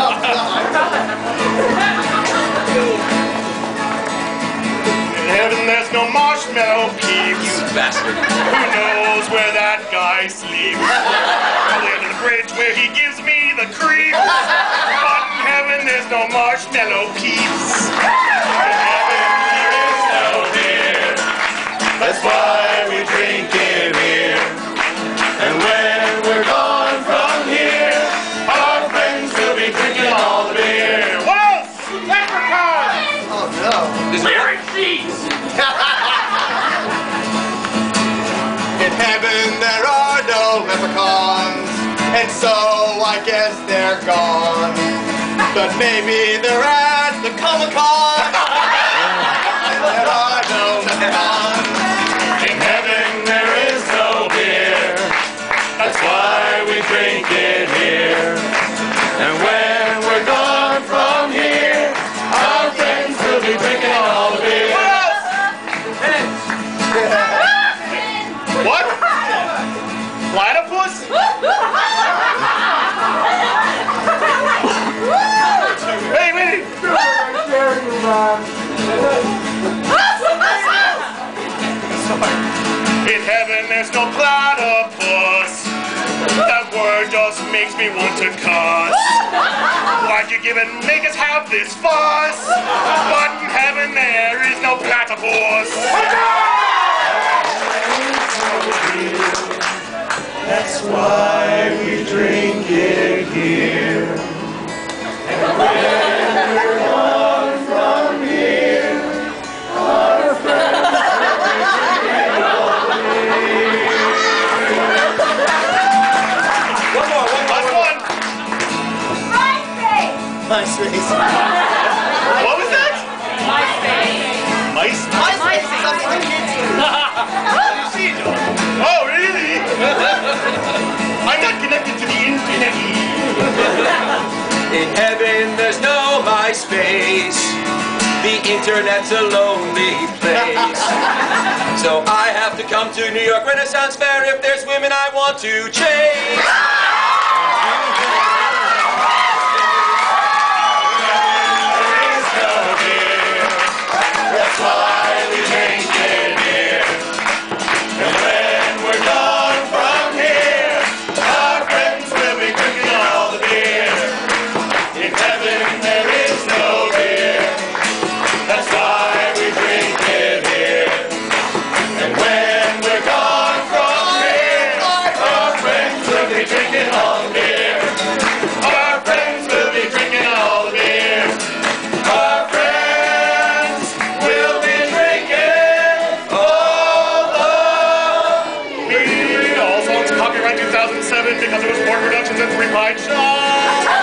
In heaven there's no marshmallow peeps. You bastard. Who knows where that guy sleeps? Under the bridge where he gives me the creeps. But in heaven there's no marshmallow peeps. Oh no. There's Spirit seats! In heaven there are no leprechauns, and so I guess they're gone. But maybe they're Platypus? Hey, wait! In heaven there's no platypus. That word just makes me want to cuss. Why'd you give and make us have this fuss? But in heaven there is no platypus. That's why we drink it here. And when we're gone from here, our friends One more, one more. Last one. Nice face. What was that? Mice? Nice face. Something the kids do. Heaven there's no MySpace. The internet's a lonely place. so I have to come to New York Renaissance Faire if there's women I want to chase. Nation!